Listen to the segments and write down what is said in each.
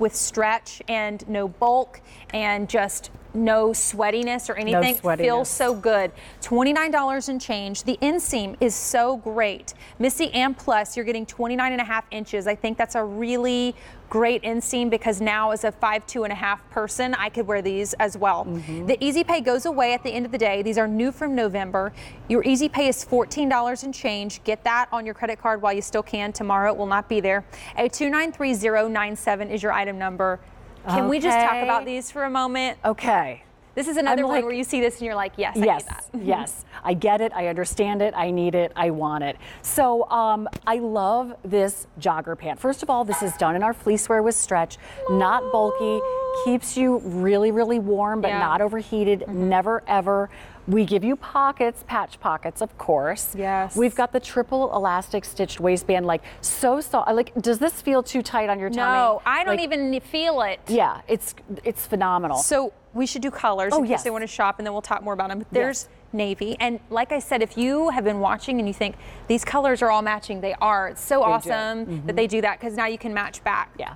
with stretch and no bulk and just no sweatiness or anything sweatiness. feels so good. $29 and change. The inseam is so great. Missy and plus you're getting 29 and a half inches. I think that's a really great inseam because now as a five two and a half person i could wear these as well. Mm-hmm. The easy pay goes away at the end of the day. These are new from november. Your easy pay is $14 and change. Get that on your credit card while you still can. Tomorrow it will not be there. A 293097 is your item number can we just talk about these for a moment Okay. This is another I'm one like- where you see this and you're like, yes, I yes, need that. yes. I get it. I understand it. I need it. I want it. So um, I love this jogger pant. First of all, this is done in our fleecewear with stretch, not bulky, keeps you really, really warm, but Yeah. Mm-hmm. not overheated. Never ever. We give you pockets, patch pockets, of course. Yes. We've got the triple elastic stitched waistband, like so soft. Like, does this feel too tight on your tummy? No, I don't Like, even feel it. Yeah, it's it's phenomenal. So we should do colors Oh, in case yes. they want to shop, and then we'll talk more about them. But there's navy, and like I said, if you have been watching and you think these colors are all matching, they are. It's so. Mm-hmm. awesome that they do that because now you can match back. yeah,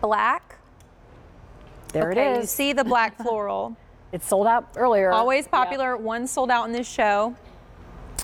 Black. there okay, it You see the black floral. it's sold out earlier. Always Yeah. popular. One sold out in this show.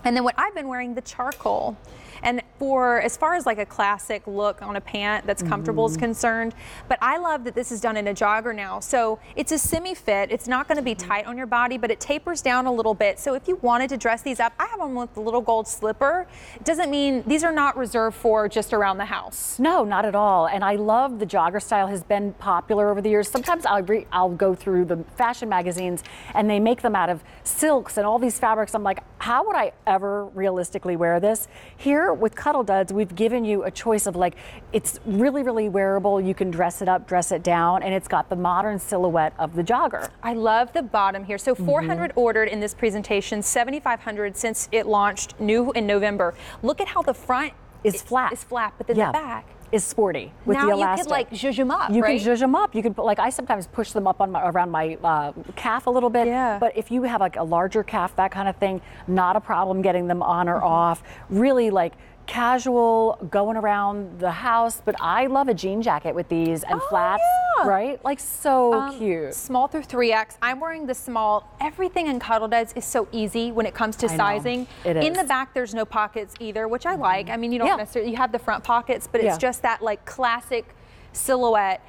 And then what I've been wearing, the charcoal. And for as far as like a classic look on a pant that's comfortable Mm-hmm. is concerned, but I love that this is done in a jogger now. So it's a semi fit. It's not going to be Mm-hmm. tight on your body, but it tapers down a little bit. So if you wanted to dress these up, I have them with the little gold slipper. It doesn't mean these are not reserved for just around the house. No, not at all. And I love the jogger style has been popular over the years. Sometimes I'll re- I'll go through the fashion magazines and they make them out of silks and all these fabrics. I'm like, how would I ever realistically wear this? Here with Cuddl Duds, we've given you a choice of like, it's really, really wearable. You can dress it up, dress it down, and it's got the modern silhouette of the jogger. I love the bottom here. So mm-hmm. 400 ordered in this presentation, 7,500 since it launched new in November. Look at how the front Is flat. Is flat, but then yeah, the back. Is sporty with now the you elastic. could like zhuzh them up, You right? can zhuzh them up. You can put like I sometimes push them up on my around my uh, calf a little bit. Yeah. But if you have like a larger calf, that kind of thing, not a problem getting them on or off. Really like casual going around the house. But I love a jean jacket with these and Oh, flats. yeah. Right? Like so Um, cute. Small through 3X. I'm wearing the small. Everything in Cuddl Duds is so easy when it comes to I know. sizing. It In. Mm-hmm. the back, there's no pockets either, which I like. I mean, you don't Yeah. necessarily, you have the front pockets, but it's Yeah. just that like classic silhouette.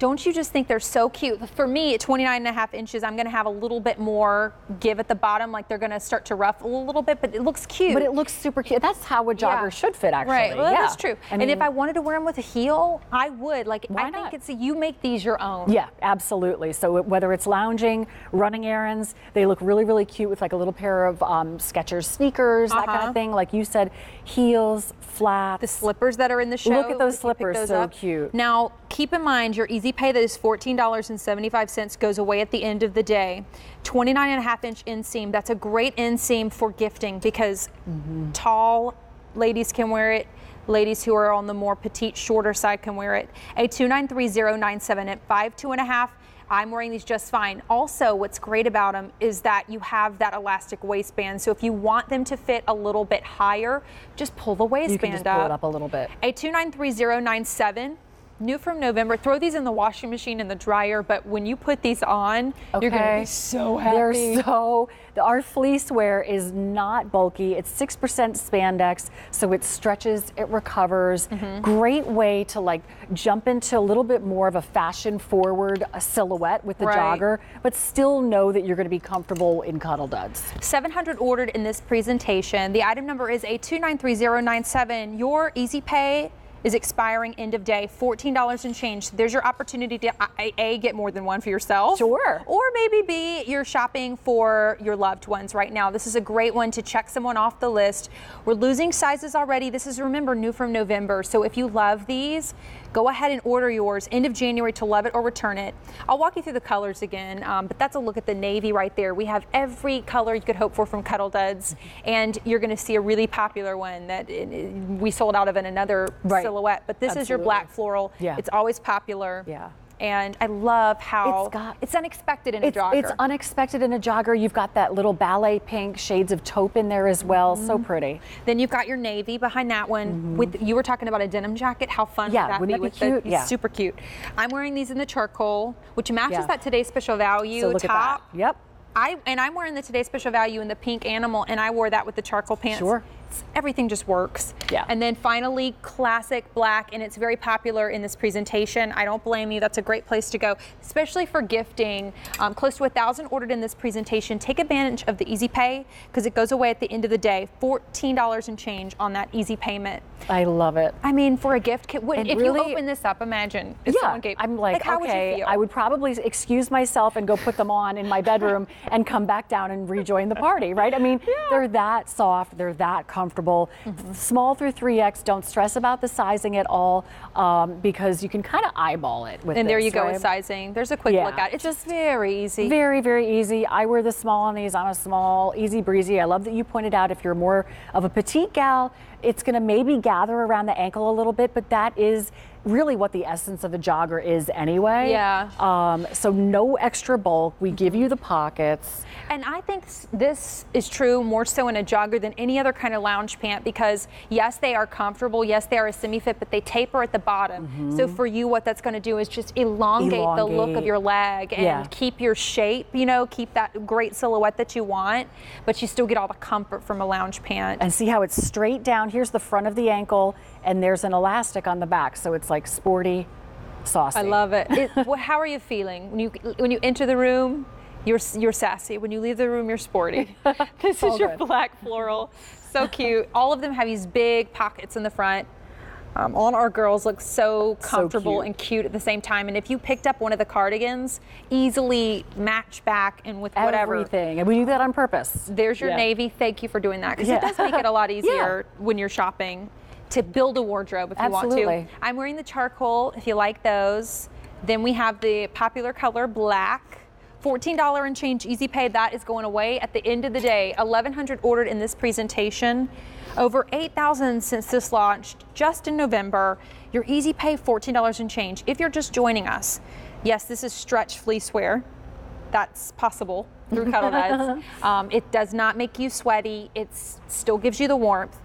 Don't you just think they're so cute? For me, at 29 and a half inches, I'm going to have a little bit more give at the bottom, like they're going to start to ruffle a little bit, but it looks cute. But it looks super cute. That's how a jogger Yeah. should fit, actually. Right. Well, yeah. that's true. I and if I wanted to wear them with a heel, I would. Like, I think not? it's you make these your own. Yeah, absolutely. So whether it's lounging, running errands, they look really, really cute with like a little pair of um, Skechers sneakers, that kind Uh-huh. of thing. Like you said, heels, flats. The slippers that are in the show. Look at those if you pick slippers, those so up. cute. Now, keep in mind your easy pay that is $14.75 goes away at the end of the day. 29 and a half inch inseam. That's a great inseam for gifting because Mm-hmm. tall ladies can wear it. Ladies who are on the more petite, shorter side can wear it. A 293097 at five two and a half. I'm wearing these just fine. Also, what's great about them is that you have that elastic waistband. So if you want them to fit a little bit higher, just pull the waistband you can just pull it up a little bit. a 293097, new from November. Throw these in the washing machine and the dryer, but when you put these on, you're going to be so happy. They're so, the, our fleece wear is not bulky. It's 6% spandex, so it stretches, it recovers. Mm-hmm. Great way to like jump into a little bit more of a fashion forward silhouette with the Right. jogger, but still know that you're going to be comfortable in Cuddl Duds. 700 ordered in this presentation. The item number is a 293097. Your easy pay is expiring end of day, $14 and change. There's your opportunity to A, A, get more than one for yourself. Sure. Or maybe B, you're shopping for your loved ones right now. This is a great one to check someone off the list. We're losing sizes already. This is, remember, new from November. So if you love these, go ahead and order yours end of January to love it or return it. I'll walk you through the colors again, um, but that's a look at the navy right there. We have every color you could hope for from Cuddl Duds, and you're going to see a really popular one that uh, we sold out of in another Right. Silhouette. But this is your black floral. Yeah. It's always popular. Yeah. And I love how It's got- it's unexpected in a It's, jogger. it's unexpected in a jogger. You've got that little ballet pink shades of taupe in there as well. So Mm-hmm. pretty. Then you've got your navy behind that one. With you were talking about a denim jacket. How fun Mm-hmm. Yeah, would that wouldn't be? that be with cute? The, Yeah. super cute. I'm wearing these in the charcoal, which matches Yeah. that today's special value So top. Yep. I and I'm wearing the today's special value in the pink animal, and I wore that with the charcoal pants. Sure. Everything just works. Yeah. And then finally, classic black, and it's very popular in this presentation. I don't blame you. That's a great place to go, especially for gifting. Um, close to a thousand ordered in this presentation. Take advantage of the Easy Pay because it goes away at the end of the day. Fourteen dollars and change on that Easy payment. I love it. I mean, for a gift kit, would, if really- you open this up, imagine if yeah, someone gave. I'm like, how okay, would? I would probably excuse myself and go put them on in my bedroom and come back down and rejoin the party, right? I mean, they're that soft, they're that comfortable. Mm-hmm. Small through 3X, don't stress about the sizing at all um, because you can kind of eyeball it with And there this, you go right? with sizing. There's a quick Yeah. look at it. It's just very easy. Very, very easy. I wear the small on these. I'm a small, easy breezy. I love that you pointed out if you're more of a petite gal, it's going to maybe gather around the ankle a little bit, but that is really what the essence of a jogger is anyway. Yeah. Um, so no extra bulk. We give you the pockets. And I think this is true more so in a jogger than any other kind of lounge pant because yes, they are comfortable. Yes, they are a semi-fit, but they taper at the bottom. So for you, what that's going to do is just elongate, the look of Mm-hmm. Your leg and Yeah. keep your shape. You know, keep that great silhouette that you want, but you still get all the comfort from a lounge pant. And see how it's straight down. Here's the front of the ankle, and there's an elastic on the back. So it's like sporty, saucy. I love it. it how are you feeling when you when you enter the room? You're you're sassy. When you leave the room, you're sporty. this is your good. black floral, so cute. All of them have these big pockets in the front. Um, all our girls look so comfortable cute. and cute at the same time. And if you picked up one of the cardigans, easily match back and with whatever. Everything. And we do that on purpose. There's your Yeah. navy. Thank you for doing that because Yeah. it does make it a lot easier when you're shopping to build a wardrobe if you want to. I'm wearing the charcoal if you like those. Then we have the popular color black. $14 and change easy pay that is going away at the end of the day 1100 ordered in this presentation over 8000 since this launched just in november your easy pay $14 and change if you're just joining us yes this is stretch fleece wear that's possible through Cuddl um, it does not make you sweaty. It still gives you the warmth.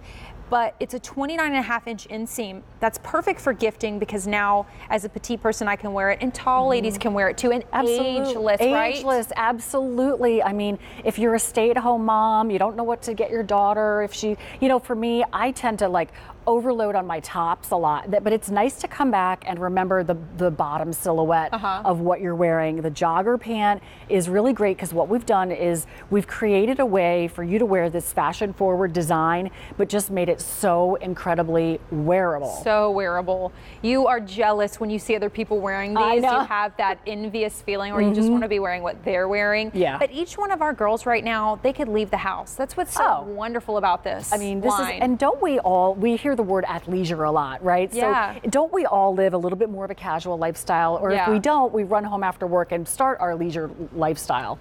But it's a 29 and a half inch inseam. That's perfect for gifting because now, as a petite person, I can wear it, and tall mm-hmm. ladies can wear it too, and Absolute- ageless, right? Ageless, absolutely. I mean, if you're a stay-at-home mom, you don't know what to get your daughter. If she, you know, for me, I tend to like overload on my tops a lot. But it's nice to come back and remember the the bottom silhouette Uh-huh. of what you're wearing. The jogger pant is really great because what we've done is we've created a way for you to wear this fashion-forward design, but just made it so incredibly wearable. So wearable. You are jealous when you see other people wearing these. You know. Mm-hmm. have that envious feeling, or you just want to be wearing what they're wearing. Yeah. But each one of our girls right now, they could leave the house. That's what's so Oh. wonderful about this. I mean, this line. is, and don't we all, we hear the word athleisure a lot, right? Yeah. So don't we all live a little bit more of a casual lifestyle? Or Yeah. if we don't, we run home after work and start our leisure lifestyle.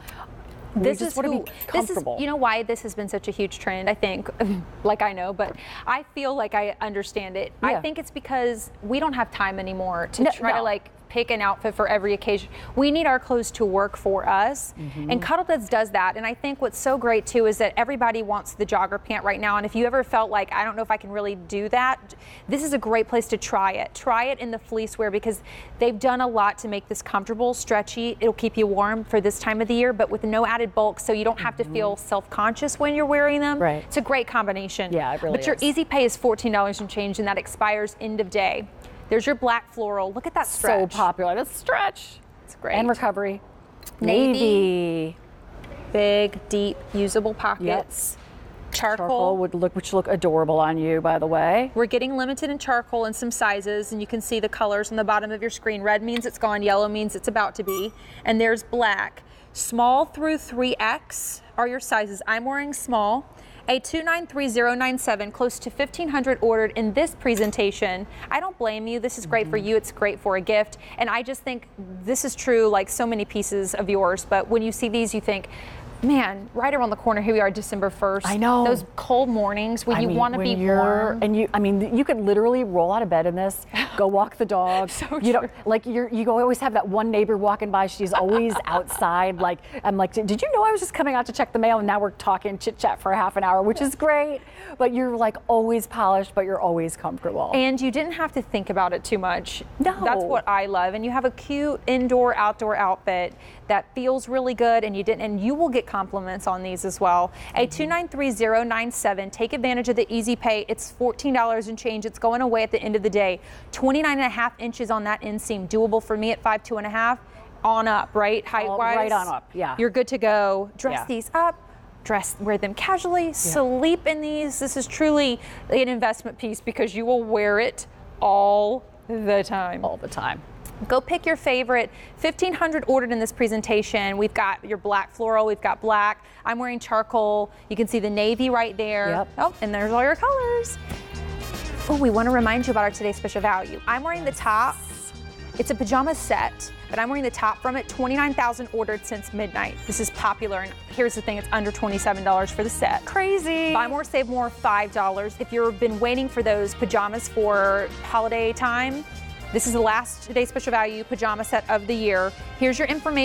We this is who, this comfortable. is you know why this has been such a huge trend i think like i know but i feel like i understand it i think it's because we don't have time anymore to No- try to like pick an outfit for every occasion. We need our clothes to work for us. Mm-hmm. and Cuddl Duds does that. And i think what's so great too is that everybody wants the jogger pant right now. And if you ever felt like i don't know if i can really do that this is a great place to try it. Try it in the fleece wear because they've done a lot to make this comfortable stretchy. It'll keep you warm for this time of the year but with no added bulk so you don't have to feel self-conscious when you're wearing them. Mm-hmm. Right. it's a great combination. Yeah, it really but your is. easy pay is $14 and change and that expires end of day there's your black floral look at that stretch. so popular. That's stretch. it's great And recovery. Navy. Navy. big deep usable pockets charcoal, Charcoal would look, which look adorable on you, by the way. We're getting limited in charcoal in some sizes, and you can see the colors on the bottom of your screen. Red means it's gone, yellow means it's about to be, and there's black. Small through 3X are your sizes. I'm wearing small. A 293097, close to 1500 ordered in this presentation. I don't blame you. This is great for mm-hmm. you. It's great for a gift. And I just think this is true like so many pieces of yours. But when you see these, you think, man, right around the corner, here we are, December 1st. I know. Those cold mornings when I you want to be warm. and you. I mean, you could literally roll out of bed in this, go walk the dog. So you know, like you're, you always have that one neighbor walking by. She's always outside. Like I'm like, did you know I was just coming out to check the mail, and now we're talking chit chat for half an hour, which is great. But you're like always polished, but you're always comfortable. And you didn't have to think about it too much. No. That's what I love. And you have a cute indoor outdoor outfit that feels really good and you didn't and you will get compliments on these as well. A mm-hmm. 293097. Take advantage of the easy pay. It's $14 and change. It's going away at the end of the day. 29 and a half inches on that inseam. Doable for me at five two and a half. On up, right? Height wise. right on up, yeah. You're good to go. Dress Yeah. these up dress wear them casually sleep in these this is truly an investment piece because you will wear it all the time all the time. Go pick your favorite 1500 ordered in this presentation we've got your black floral we've got black i'm wearing charcoal you can see the navy right there Yep. oh and there's all your colors Oh, we want to remind you about our today's special value. I'm wearing the top. It's a pajama set, but I'm wearing the top from it. 29,000 ordered since midnight. This is popular, and here's the thing: it's under $27 for the set. Crazy. Buy more, save more, $5. If you've been waiting for those pajamas for holiday time, this is the last today's special value pajama set of the year. Here's your information.